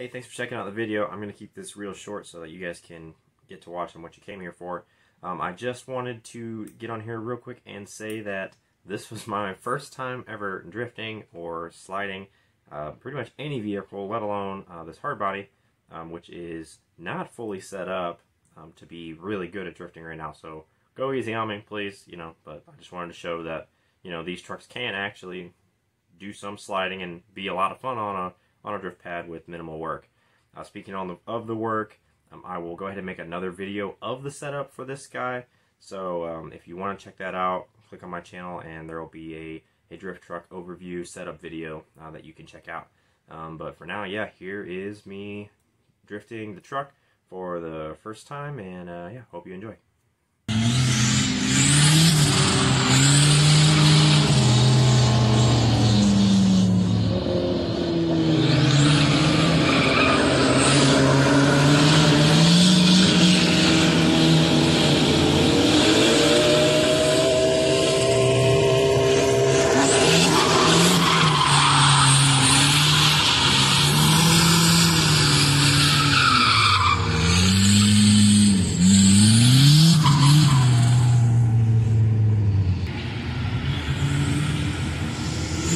Hey, thanks for checking out the video. I'm going to keep this real short so that you guys can get to watch what you came here for. Um, I just wanted to get on here real quick and say that this was my first time ever drifting or sliding uh, pretty much any vehicle, let alone uh, this Hardbody, um, which is not fully set up um, to be really good at drifting right now. So go easy on me, please. You know, but I just wanted to show that you know these trucks can actually do some sliding and be a lot of fun on a on a drift pad with minimal work. Uh, speaking on the, of the work, um, I will go ahead and make another video of the setup for this guy. So um, if you want to check that out, click on my channel and there will be a, a drift truck overview setup video uh, that you can check out. Um, but for now, yeah, here is me drifting the truck for the first time and uh, yeah, hope you enjoy.